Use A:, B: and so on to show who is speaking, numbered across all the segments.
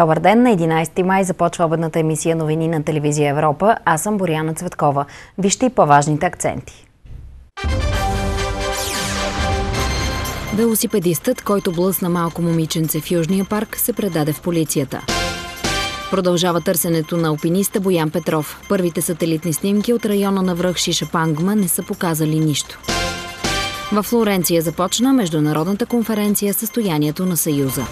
A: Добър ден! На 11 май започва обедната емисия новини на телевизия Европа. Аз съм Боряна Цветкова. Вижте и по-важните акценти. Велосипедистът, който блъсна малко момиченце в Южния парк, се предаде в полицията. Продължава търсенето на алпиниста Боян Петров. Първите сателитни снимки от района на връх Шишапангма не са показали нищо. В Флоренция започна международната конференция Състоянието на Съюза.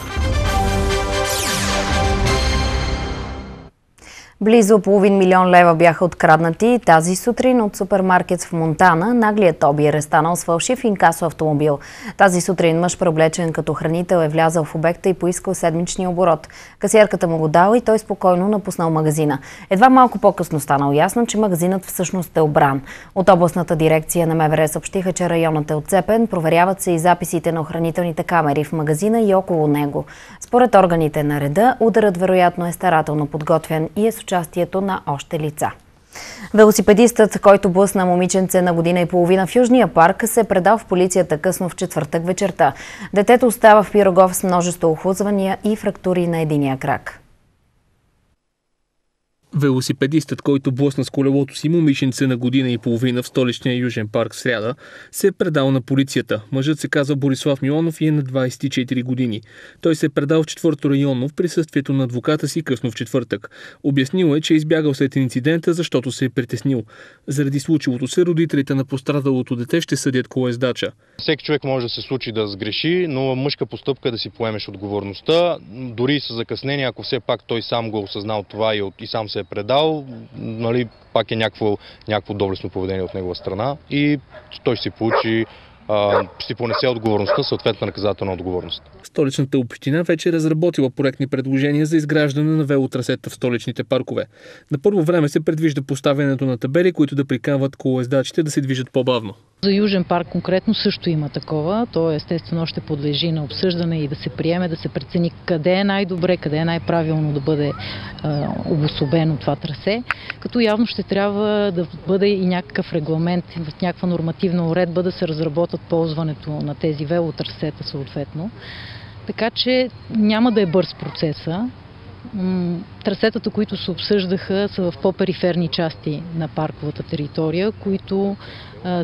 A: Близо половин милион лева бяха откраднати тази сутрин от супермаркет в Монтана. Наглият обир е станал с фалшив инкасо автомобил. Тази сутрин мъж, преоблечен като хранител, е влязал в обекта и поискал седмичния оборот. Касиерката му го дала и той спокойно напуснал магазина. Едва малко по-късно станал ясно, че магазинът всъщност е обран. От областната дирекция на МВР съобщиха, че районът е отцепен. Проверяват се и записите на охранителните камери в магазина и около него. Според органите на реда, ударът вероятно е старателно подготвен и е участието на още лица. Велосипедистът, който блъсна момиченце на година и половина в Южния парк, се е предал в полицията късно в четвъртък вечерта. Детето остава в Пирогов с множество охлузвания и фрактури на единия крак.
B: Велосипедистът, който блъсна с колелото си момиченце на година и половина в столичния Южен парк в сряда, се е предал на полицията. Мъжът се казва Борислав Милонов и е на 24 години. Той се е предал в четвърто районно в присъствието на адвоката си късно в четвъртък. Обяснил е, че е избягал след инцидента, защото се е притеснил. Заради случилото се, родителите на пострадалото дете ще съдят колездача.
C: Всеки човек може да се случи да сгреши, но мъжка постъпка е да си поемеш отговорността. Дори с закъснение, ако все пак той сам го е осъзнал това и, и сам се е предал, нали, пак е някакво, някакво доблестно поведение от негова страна и той ще си получи ще понесе отговорността, съответна наказателна отговорност.
B: Столичната община вече е разработила проектни предложения за изграждане на велотрасета в столичните паркове. На първо време се предвижда поставянето на табели, които да приканват колоездачите да се движат по-бавно.
D: За Южен парк конкретно също има такова. То естествено ще подлежи на обсъждане и да се приеме, да се прецени къде е най-добре, къде е най-правилно да бъде а, обособено това трасе. Като явно ще трябва да бъде и някакъв регламент, в някаква нормативна уредба да се разработят ползването на тези велотрасета съответно. Така че няма да е бърз процеса. Трасетата, които се обсъждаха, са в по-периферни части на парковата територия, които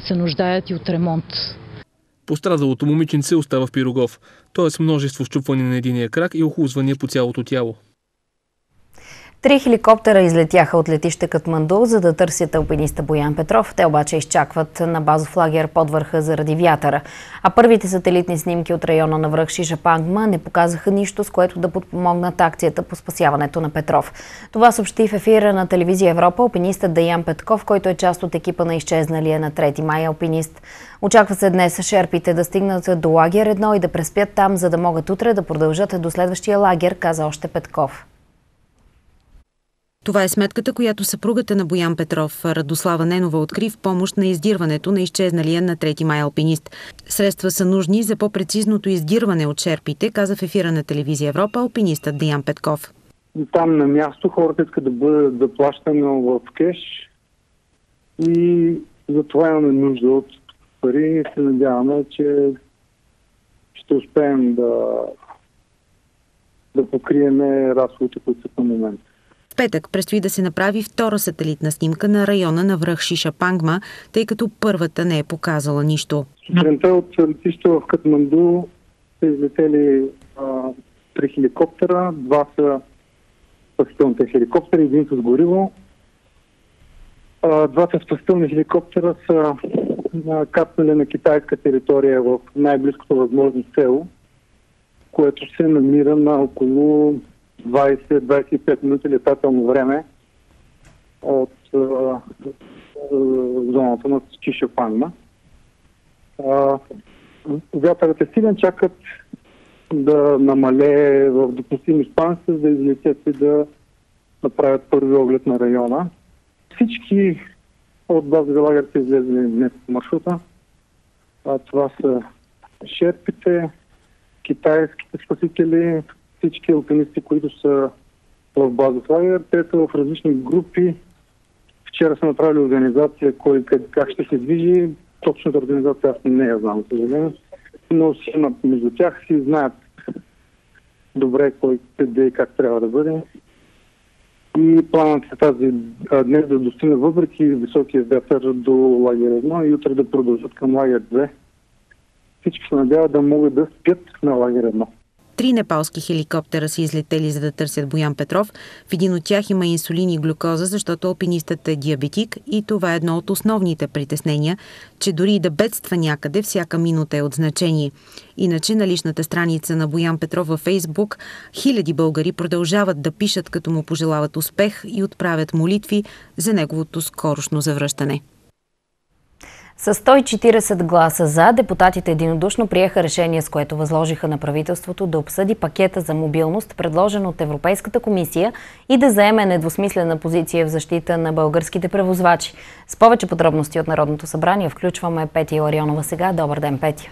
D: се нуждаят и от ремонт.
B: Пострадалото момиченце остава в Пирогов, т.е. множество щупване на единия крак и охлузвания по цялото тяло.
A: Три хеликоптера излетяха от летище Катманду, за да търсят алпиниста Боян Петров. Те обаче изчакват на базов лагер под върха заради вятъра. А първите сателитни снимки от района на връх Шишапангма не показаха нищо, с което да подпомогнат акцията по спасяването на Петров. Това съобщи в ефира на телевизия Европа алпинистът Даян Петков, който е част от екипа на изчезналия на 3 май алпинист. Очаква се днес шерпите да стигнат до лагер едно и да преспят там, за да могат утре да продължат до следващия лагер, каза още Петков.
E: Това е сметката, която съпругата на Боян Петров, Радослава Ненова, откри в помощ на издирването на изчезналия на 3 май алпинист. Средства са нужни за по-прецизното издирване от черпите, каза в ефира на телевизия Европа алпинистът Диян Петков.
F: Там на място хората искат да бъдат заплащани в кеш и затова имаме нужда от пари и се надяваме, че ще успеем да, да покриеме разходите, които са в момента
E: петък предстои да се направи втора сателитна снимка на района на връх Шиша Пангма, тъй като първата не е показала нищо.
F: Сутринта от летището в Катманду са излетели а, три хеликоптера. Два са спасителните хеликоптери, един с гориво. А, двата спасителни хеликоптера са капнали на китайска територия в най-близкото възможно село, което се намира на около 20-25 минути летателно време от а, зоната на Чиша Панна. Вятърът е силен, чакат да намалее в допустими спанства, да излетят и да направят първи оглед на района. Всички от базови лагер са излезли днес по маршрута. А, това са шерпите, китайските спасители, всички алпинисти, които са в базов лагер. Те са в различни групи. Вчера са направили организация, кой как, как ще се движи. Точната организация аз не я знам, съжаление. Но си имат между тях си знаят добре кой къде и как трябва да бъде. И планът е тази днес да достигне въпреки високия вятър до лагер 1 и утре да продължат към лагер 2. Всички се надяват да могат да спят на лагер 1.
E: Три непалски хеликоптера са излетели за да търсят Боян Петров. В един от тях има инсулин и глюкоза, защото алпинистът е диабетик и това е едно от основните притеснения, че дори и да бедства някъде, всяка минута е от значение. Иначе на личната страница на Боян Петров във Фейсбук хиляди българи продължават да пишат, като му пожелават успех и отправят молитви за неговото скорошно завръщане.
A: С 140 гласа за, депутатите единодушно приеха решение, с което възложиха на правителството да обсъди пакета за мобилност, предложен от Европейската комисия и да заеме недвусмислена позиция в защита на българските превозвачи. С повече подробности от Народното събрание включваме Петя Ларионова сега. Добър ден, Петя.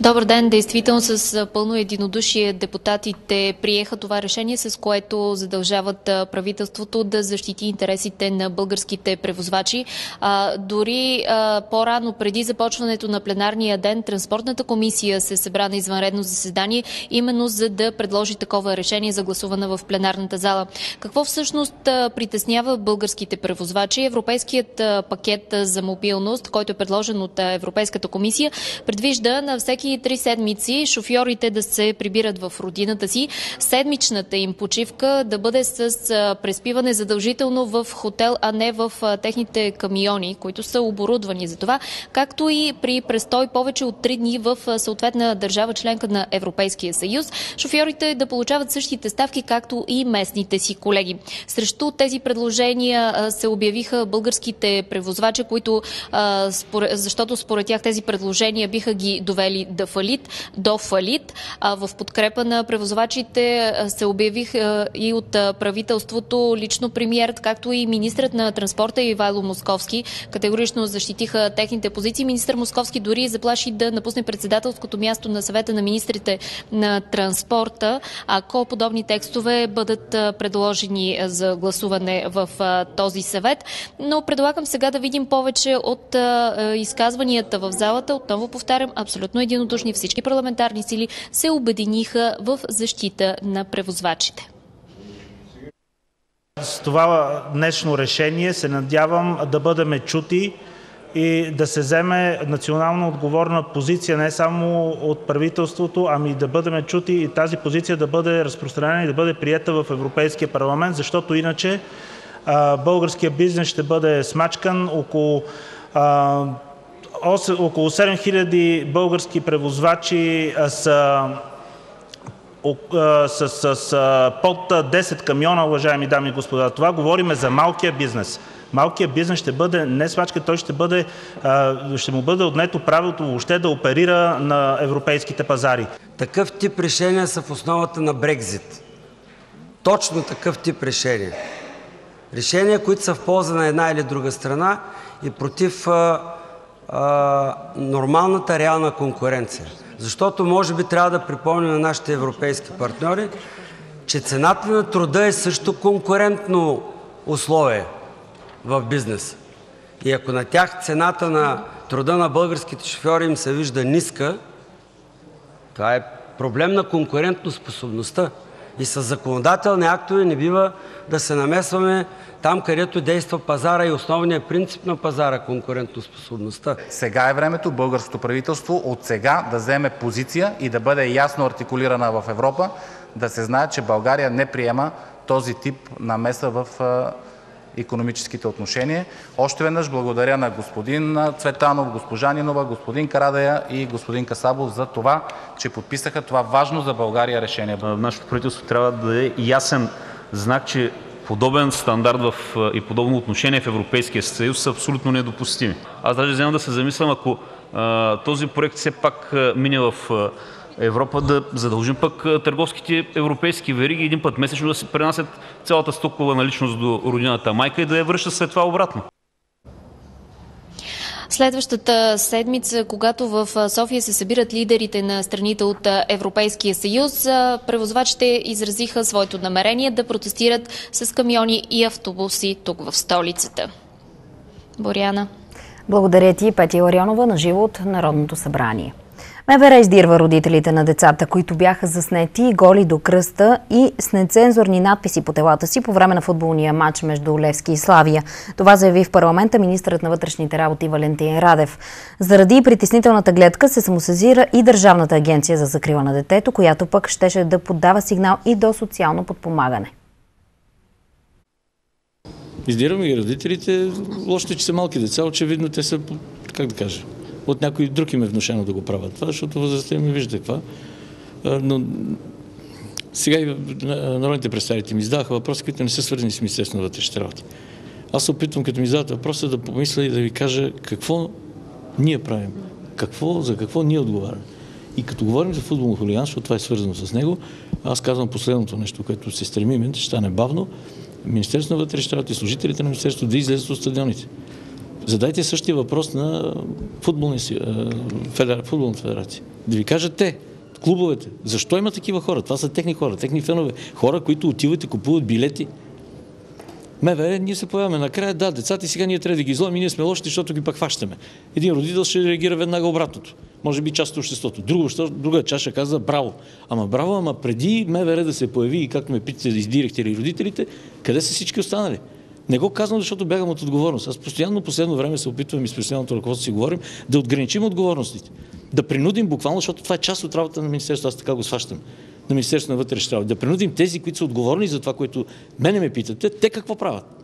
G: Добър ден. Действително с пълно единодушие депутатите приеха това решение, с което задължават правителството да защити интересите на българските превозвачи. А, дори по-рано, преди започването на пленарния ден, Транспортната комисия се събра на извънредно заседание, именно за да предложи такова решение за гласуване в пленарната зала. Какво всъщност притеснява българските превозвачи? Европейският пакет за мобилност, който е предложен от Европейската комисия, предвижда на всеки всеки три седмици шофьорите да се прибират в родината си, седмичната им почивка да бъде с преспиване задължително в хотел, а не в техните камиони, които са оборудвани за това, както и при престой повече от 3 дни в съответна държава членка на Европейския съюз, шофьорите да получават същите ставки, както и местните си колеги. Срещу тези предложения се обявиха българските превозвачи, които, защото според тях тези предложения биха ги довели да фалит, до фалит. А в подкрепа на превозвачите се обявих и от правителството лично премиерът, както и министрът на транспорта Ивайло Московски категорично защитиха техните позиции. Министр Московски дори заплаши да напусне председателското място на съвета на министрите на транспорта, ако подобни текстове бъдат предложени за гласуване в този съвет. Но предлагам сега да видим повече от изказванията в залата. Отново повтарям, абсолютно един единодушни всички парламентарни сили се обединиха в защита на превозвачите.
H: С това днешно решение се надявам да бъдем чути и да се вземе национално отговорна позиция не само от правителството, ами да бъдем чути и тази позиция да бъде разпространена и да бъде приета в Европейския парламент, защото иначе българският бизнес ще бъде смачкан. Около около 7000 български превозвачи са с под 10 камиона, уважаеми дами и господа. Това говорим за малкия бизнес. Малкият бизнес ще бъде не смачка, той ще, му бъде отнето правилото въобще да оперира на европейските пазари.
I: Такъв тип решения са в основата на Брекзит. Точно такъв тип решения. Решения, които са в полза на една или друга страна и против нормалната реална конкуренция. Защото може би трябва да припомним на нашите европейски партньори, че цената на труда е също конкурентно условие в бизнеса. И ако на тях цената на труда на българските шофьори им се вижда ниска, това е проблем на конкурентоспособността. И с законодателни актове не бива да се намесваме там, където действа пазара и основният принцип на пазара – конкурентоспособността.
J: Сега е времето българското правителство от сега да вземе позиция и да бъде ясно артикулирана в Европа, да се знае, че България не приема този тип намеса в икономическите отношения. Още веднъж благодаря на господин Цветанов, госпожа Нинова, господин Карадая и господин Касабов за това, че подписаха това важно за България решение.
K: Нашето правителство трябва да даде ясен знак, че подобен стандарт в, и подобно отношение в Европейския съюз са абсолютно недопустими. Аз даже вземам да се замислям, ако този проект все пак мине в Европа, да задължим пък търговските европейски вериги един път месечно да се пренасят цялата стокова наличност до родината майка и да я връщат след това обратно.
G: Следващата седмица, когато в София се събират лидерите на страните от Европейския съюз, превозвачите изразиха своето намерение да протестират с камиони и автобуси тук в столицата. Боряна.
A: Благодаря ти, Петя Ларионова, на живо от Народното събрание. МВР издирва родителите на децата, които бяха заснети голи до кръста и с нецензурни надписи по телата си по време на футболния матч между Левски и Славия. Това заяви в парламента министърът на вътрешните работи Валентин Радев. Заради притеснителната гледка се самосезира и Държавната агенция за закрила на детето, която пък щеше да поддава сигнал и до социално подпомагане.
L: Издираме и родителите. Лошото, че са малки деца, очевидно те са, как да кажа, от някой друг им е внушено да го правят това, защото възрастта ми вижда каква. Но сега и народните представители ми задаваха въпроси, които не са свързани с Министерството на вътрешните работи. Аз се опитвам, като ми задават въпроса, да помисля и да ви кажа какво ние правим, какво, за какво ние отговаряме. И като говорим за футболно хулиганство, това е свързано с него, аз казвам последното нещо, което се стремим, ще стане бавно, Министерството на вътрешните работи, служителите на Министерството да излезат от стадионите. Задайте същия въпрос на футболната федерация. Да ви кажат те, клубовете, защо има такива хора? Това са техни хора, техни фенове. Хора, които отиват и купуват билети. МВР, ние се появяваме накрая, да, децата сега ние трябва да ги изловим и ние сме лоши, защото ги пък хващаме. Един родител ще реагира веднага обратното. Може би част от обществото. Друга, друга чаша каза браво. Ама браво, ама преди МВР да се появи и както ме питате да издирехте ли родителите, къде са всички останали? Не го казвам, защото бягам от отговорност. Аз постоянно последно време се опитвам и с професионалното ръководство си говорим да отграничим отговорностите. Да принудим буквално, защото това е част от работата на Министерството, аз така го сващам, на Министерството на вътрешните работи. Да принудим тези, които са отговорни за това, което мене ме питате, те какво правят?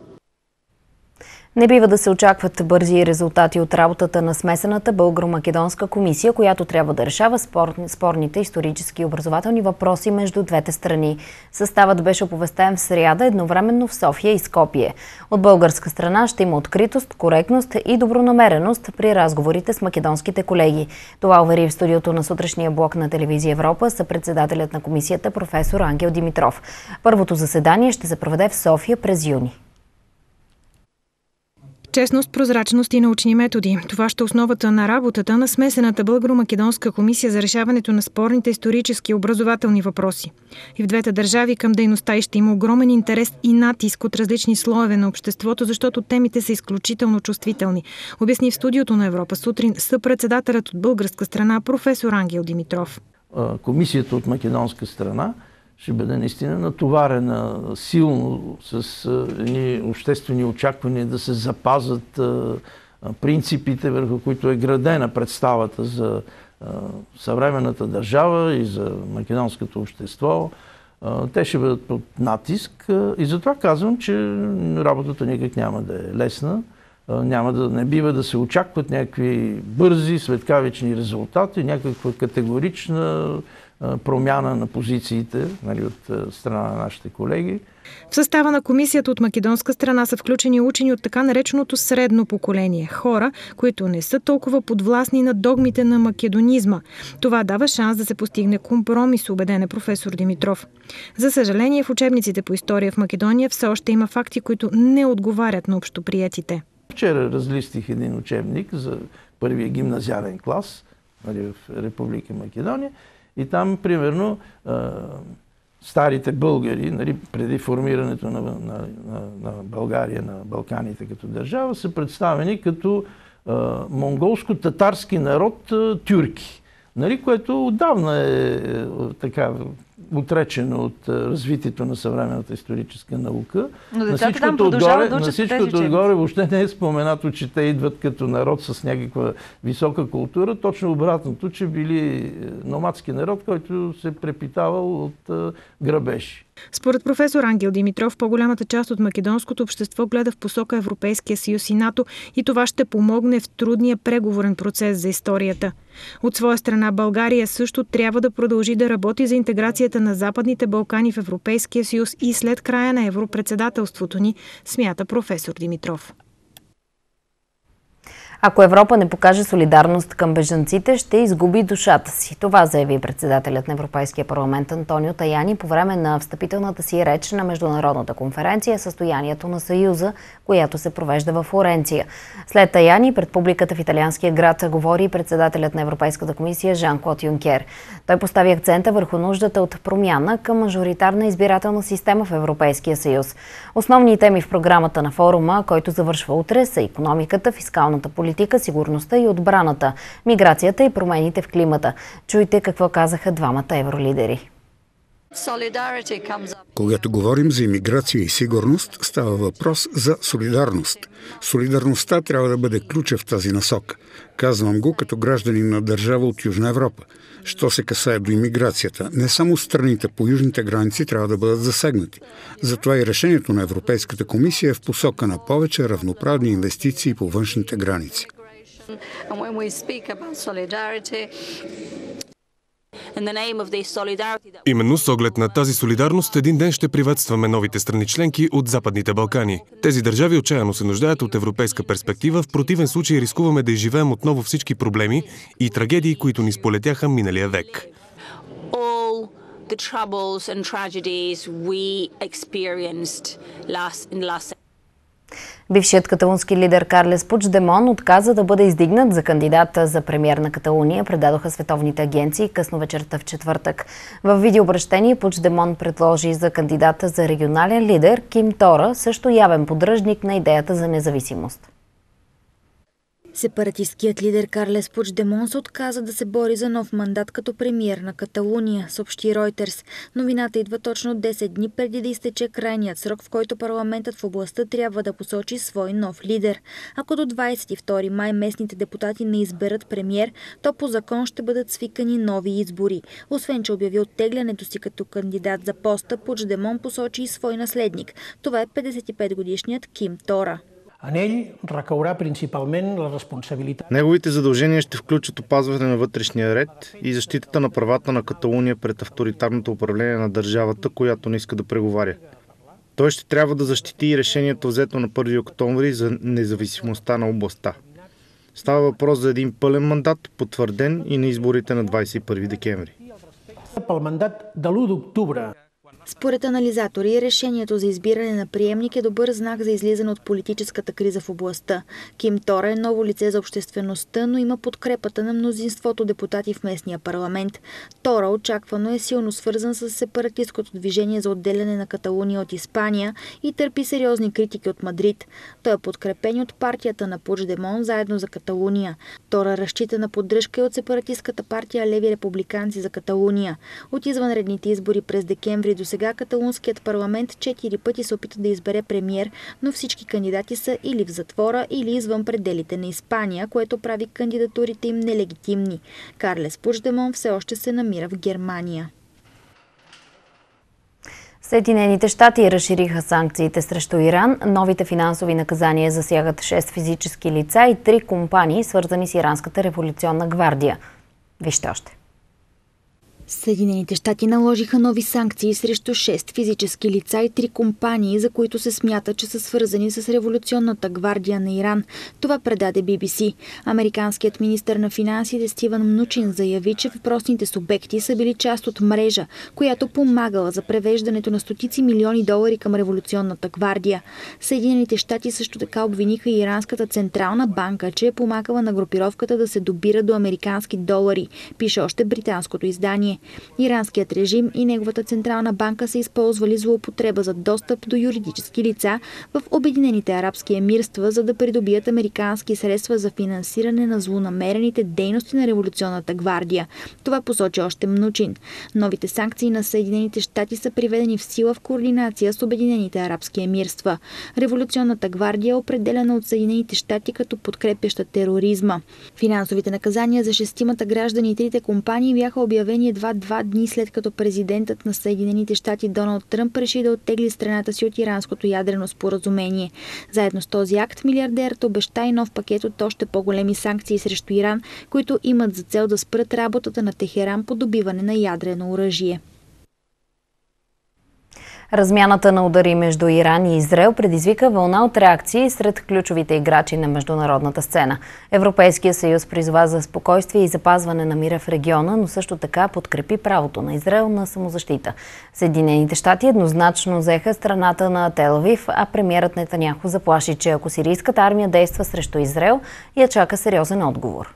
A: Не бива да се очакват бързи резултати от работата на смесената българо-македонска комисия, която трябва да решава спорните исторически и образователни въпроси между двете страни. Съставът беше оповестен в сряда едновременно в София и Скопие. От българска страна ще има откритост, коректност и добронамереност при разговорите с македонските колеги. Това увери в студиото на сутрешния блок на телевизия Европа са председателят на комисията професор Ангел Димитров. Първото заседание ще се проведе в София през юни.
M: Честност, прозрачност и научни методи. Това ще е основата на работата на смесената българо-македонска комисия за решаването на спорните исторически и образователни въпроси. И в двете държави към дейността и ще има огромен интерес и натиск от различни слоеве на обществото, защото темите са изключително чувствителни. Обясни в студиото на Европа сутрин съпредседателят от българска страна професор Ангел Димитров.
N: Комисията от македонска страна ще бъде наистина натоварена силно с едни обществени очаквания да се запазат принципите, върху които е градена представата за съвременната държава и за македонското общество. Те ще бъдат под натиск и затова казвам, че работата никак няма да е лесна. Няма да, не бива да се очакват някакви бързи, светкавични резултати, някаква категорична промяна на позициите нали, от страна на нашите колеги.
M: В състава на комисията от македонска страна са включени учени от така нареченото средно поколение. Хора, които не са толкова подвластни на догмите на македонизма. Това дава шанс да се постигне компромис, убеден е професор Димитров. За съжаление, в учебниците по история в Македония все още има факти, които не отговарят на общоприятите.
N: Вчера разлистих един учебник за първия гимназиален клас нали, в Република Македония и там, примерно, старите българи, нали, преди формирането на, на, на, на България, на Балканите като държава, са представени като монголско-татарски народ тюрки. Нали, което отдавна е, е така отречено от развитието на съвременната историческа наука.
O: Но на всичкото отгоре, да
N: на всичкото отгоре въобще не е споменато, че те идват като народ с някаква висока култура. Точно обратното, че били е, номадски народ, който се препитавал от грабежи.
M: Според професор Ангел Димитров, по-голямата част от македонското общество гледа в посока Европейския съюз и НАТО и това ще помогне в трудния преговорен процес за историята. От своя страна България също трябва да продължи да работи за интеграцията на Западните Балкани в Европейския съюз и след края на европредседателството ни, смята професор Димитров.
A: Ако Европа не покаже солидарност към бежанците, ще изгуби душата си. Това заяви председателят на Европейския парламент Антонио Таяни по време на встъпителната си реч на Международната конференция Състоянието на Съюза, която се провежда в Флоренция. След Таяни пред публиката в италианския град говори председателят на Европейската комисия Жан-Клод Юнкер. Той постави акцента върху нуждата от промяна към мажоритарна избирателна система в Европейския съюз. Основни теми в програмата на форума, който завършва утре, са економиката, фискалната политика, политика, сигурността и отбраната, миграцията и промените в климата. Чуйте какво казаха двамата евролидери.
P: Когато говорим за иммиграция и сигурност, става въпрос за солидарност. Солидарността трябва да бъде ключа в тази насока. Казвам го като гражданин на държава от Южна Европа. Що се касае до иммиграцията, не само страните по южните граници трябва да бъдат засегнати. Затова и решението на Европейската комисия е в посока на повече равноправни инвестиции по външните граници.
Q: Именно с оглед на тази солидарност един ден ще приветстваме новите страни членки от Западните Балкани. Тези държави отчаяно се нуждаят от европейска перспектива, в противен случай рискуваме да изживеем отново всички проблеми и трагедии, които ни сполетяха миналия век. the troubles and tragedies we experienced
A: last, in last Бившият каталунски лидер Карлес Пучдемон отказа да бъде издигнат за кандидата за премьер на Каталуния, предадоха световните агенции късно вечерта в четвъртък. В видеообращение Пучдемон предложи за кандидата за регионален лидер Ким Тора, също явен поддръжник на идеята за независимост.
R: Сепаратистският лидер Карлес Пучдемон се отказа да се бори за нов мандат като премиер на Каталуния, съобщи Ройтерс. Новината идва точно 10 дни преди да изтече крайният срок, в който парламентът в областта трябва да посочи свой нов лидер. Ако до 22 май местните депутати не изберат премиер, то по закон ще бъдат свикани нови избори. Освен, че обяви оттеглянето си като кандидат за поста, Пучдемон посочи и свой наследник. Това е 55-годишният Ким Тора.
S: Неговите задължения ще включат опазване на вътрешния ред и защитата на правата на Каталуния пред авторитарното управление на държавата, която не иска да преговаря. Той ще трябва да защити и решението взето на 1 октомври за независимостта на областта. Става въпрос за един пълен мандат, потвърден и на изборите на 21 декември. Pel mandat de l'1 d'octubre
R: според анализатори, решението за избиране на приемник е добър знак за излизане от политическата криза в областта. Ким Тора е ново лице за обществеността, но има подкрепата на мнозинството депутати в местния парламент. Тора очаквано е силно свързан с сепаратистското движение за отделяне на Каталуния от Испания и търпи сериозни критики от Мадрид. Той е подкрепен от партията на Демон заедно за Каталуния. Тора разчита на поддръжка и от сепаратистката партия Леви републиканци за Каталуния. От извънредните избори през декември до сега каталунският парламент четири пъти се опита да избере премьер, но всички кандидати са или в затвора, или извън пределите на Испания, което прави кандидатурите им нелегитимни. Карлес Пуждемон все още се намира в Германия.
A: Съединените щати разшириха санкциите срещу Иран. Новите финансови наказания засягат 6 физически лица и 3 компании, свързани с Иранската революционна гвардия. Вижте още.
R: Съединените щати наложиха нови санкции срещу 6 физически лица и 3 компании, за които се смята, че са свързани с революционната гвардия на Иран. Това предаде BBC. Американският министр на финансите Стивън Мнучин заяви, че въпросните субекти са били част от мрежа, която помагала за превеждането на стотици милиони долари към революционната гвардия. Съединените щати също така обвиниха Иранската централна банка, че е помагала на групировката да се добира до американски долари, пише още британското издание. Иранският режим и неговата централна банка са използвали злоупотреба за достъп до юридически лица в Обединените арабски емирства, за да придобият американски средства за финансиране на злонамерените дейности на революционната гвардия. Това посочи още Мнучин. Новите санкции на Съединените щати са приведени в сила в координация с Обединените арабски емирства. Революционната гвардия е определена от Съединените щати като подкрепяща тероризма. Финансовите наказания за шестимата граждани и трите компании бяха обявени едва едва два дни след като президентът на Съединените щати Доналд Тръмп реши да оттегли страната си от иранското ядрено споразумение. Заедно с този акт милиардерът обеща и нов пакет от още по-големи санкции срещу Иран, които имат за цел да спрат работата на Техеран по добиване на ядрено оръжие.
A: Размяната на удари между Иран и Израел предизвика вълна от реакции сред ключовите играчи на международната сцена. Европейския съюз призова за спокойствие и запазване на мира в региона, но също така подкрепи правото на Израел на самозащита. Съединените щати еднозначно взеха страната на Телавив, а премьерът Нетаняхо заплаши, че ако сирийската армия действа срещу Израел, я чака сериозен отговор.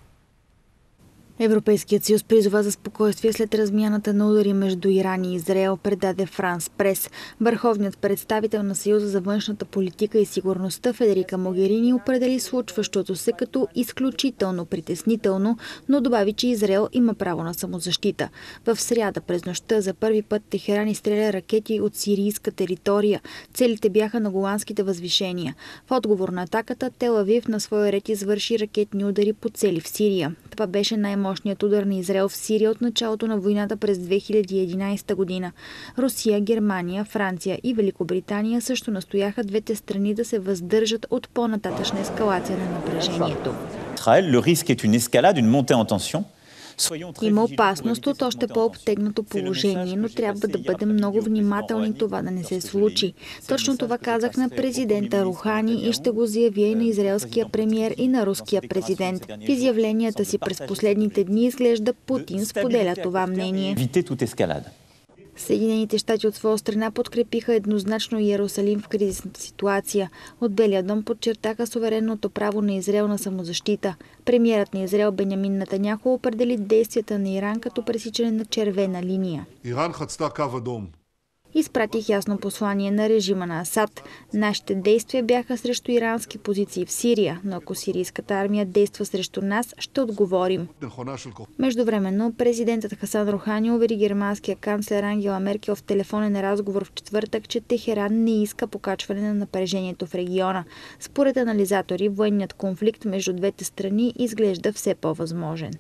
R: Европейският съюз призова за спокойствие след размяната на удари между Иран и Израел, предаде Франс Прес. Върховният представител на Съюза за външната политика и сигурността Федерика Могерини определи случващото се като изключително притеснително, но добави, че Израел има право на самозащита. В сряда през нощта за първи път Техеран изстреля ракети от сирийска територия. Целите бяха на голандските възвишения. В отговор на атаката Телавив на своя ред извърши ракетни удари по цели в Сирия. Това беше най-мощният удар на Израел в Сирия от началото на войната през 2011 година. Русия, Германия, Франция и Великобритания също настояха двете страни да се въздържат от по-нататъчна ескалация на напрежението.
T: Le risque est une escalade, une montée.
R: Има опасност от още по-обтегнато положение, но трябва да бъдем много внимателни това да не се случи. Точно това казах на президента Рухани и ще го заявя и на израелския премьер и на руския президент. В изявленията си през последните дни изглежда Путин споделя това мнение. Съединените щати от своя страна подкрепиха еднозначно Иерусалим в кризисната ситуация. От Белия дом подчертаха суверенното право на Израел на самозащита. Премьерът на Израел Бенямин Натаняхо определи действията на Иран като пресичане на червена линия.
U: Иран хацта кава дом
R: изпратих ясно послание на режима на Асад. Нашите действия бяха срещу ирански позиции в Сирия, но ако сирийската армия действа срещу нас, ще отговорим. Междувременно, президентът Хасан Рухани увери германския канцлер Ангела Меркел в телефонен разговор в четвъртък, че Техеран не иска покачване на напрежението в региона. Според анализатори, военният конфликт между двете страни изглежда все по-възможен.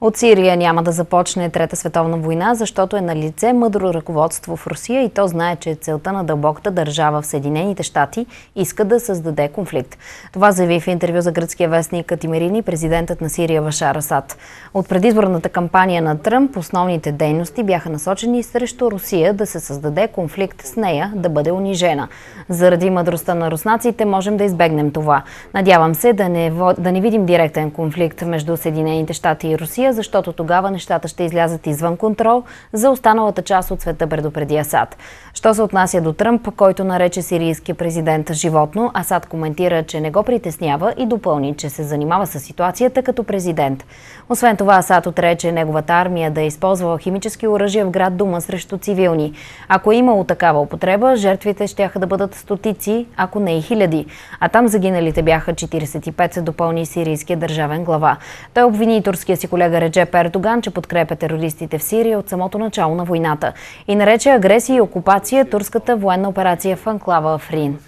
A: От Сирия няма да започне Трета световна война, защото е на лице мъдро ръководство в Русия и то знае, че целта на дълбоката държава в Съединените щати иска да създаде конфликт. Това заяви в интервю за гръцкия вестник Катимерини президентът на Сирия Вашар Асад. От предизборната кампания на Тръмп основните дейности бяха насочени срещу Русия да се създаде конфликт с нея, да бъде унижена. Заради мъдростта на руснаците можем да избегнем това. Надявам се да не, да не видим директен конфликт между Съединените щати и Русия, защото тогава нещата ще излязат извън контрол за останалата част от света, предупреди Асад. Що се отнася до Тръмп, който нарече сирийския президент животно, Асад коментира, че не го притеснява и допълни, че се занимава с ситуацията като президент. Освен това, Асад отрече неговата армия да е използвала химически оръжия в град Дума срещу цивилни. Ако е имало такава употреба, жертвите ще да бъдат стотици, ако не и хиляди. А там загиналите бяха 45, допълни сирийския държавен глава. Той обвини турския си колега Реджеп Ердоган, че подкрепя терористите в Сирия от самото начало на войната и нарече агресия и окупация турската военна операция в анклава Африн.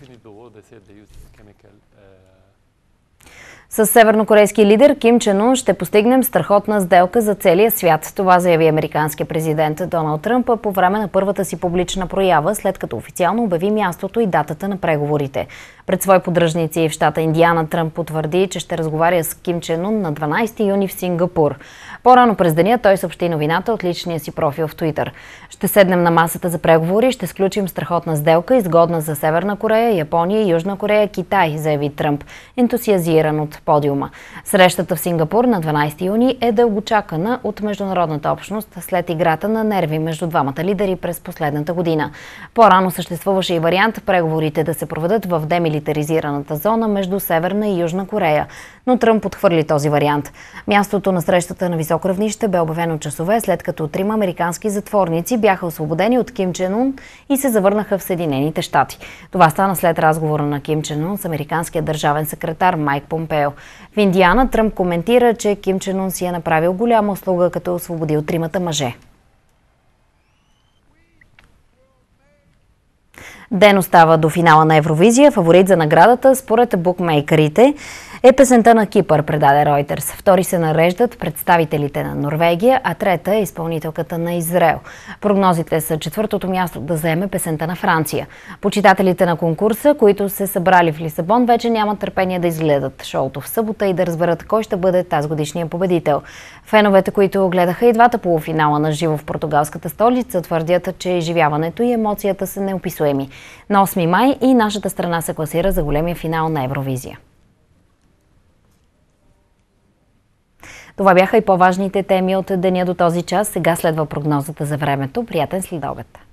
A: С севернокорейски лидер Ким Чен Ун ще постигнем страхотна сделка за целия свят. Това заяви американския президент Доналд Тръмп по време на първата си публична проява, след като официално обяви мястото и датата на преговорите. Пред свои поддръжници в щата Индиана Тръмп потвърди, че ще разговаря с Ким Чен Ун на 12 юни в Сингапур. По-рано през деня той съобщи новината от личния си профил в Твитър. Ще седнем на масата за преговори ще сключим страхотна сделка, изгодна за Северна Корея, Япония, Южна Корея, Китай, заяви Тръмп, ентусиазиран от подиума. Срещата в Сингапур на 12 юни е дългочакана от международната общност след играта на нерви между двамата лидери през последната година. По-рано съществуваше и вариант преговорите да се проведат в демилитаризираната зона между Северна и Южна Корея, но Тръмп отхвърли този вариант. Мястото на срещата на високо равнище бе обявено часове след като трима американски затворници бяха освободени от Ким Чен Ун и се завърнаха в Съединените щати. Това стана след разговора на Ким Чен Ун с американския държавен секретар Майк Помпео. В Индиана Тръмп коментира, че Ким Чен Ун си е направил голяма услуга, като освободил тримата мъже. Ден остава до финала на Евровизия. Фаворит за наградата според букмейкерите е песента на Кипър, предаде Ройтерс. Втори се нареждат представителите на Норвегия, а трета е изпълнителката на Израел. Прогнозите са четвъртото място да заеме песента на Франция. Почитателите на конкурса, които се събрали в Лисабон, вече нямат търпение да изгледат шоуто в събота и да разберат кой ще бъде тази годишния победител. Феновете, които гледаха и двата полуфинала на живо в португалската столица, твърдят, че изживяването и емоцията са неописуеми. На 8 май и нашата страна се класира за големия финал на Евровизия. Това бяха и по-важните теми от деня до този час. Сега следва прогнозата за времето. Приятен следобед!